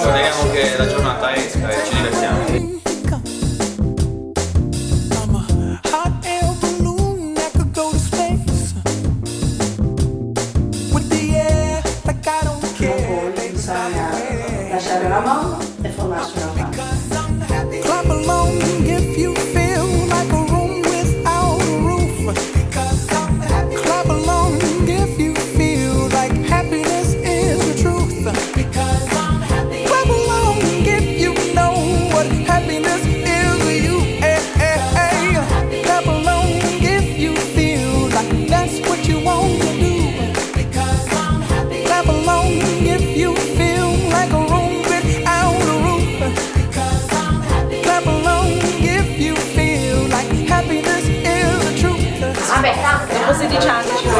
speriamo che la giornata esca e ci divertiamo. lasciare la mamma e formarsi una mano. city challenge.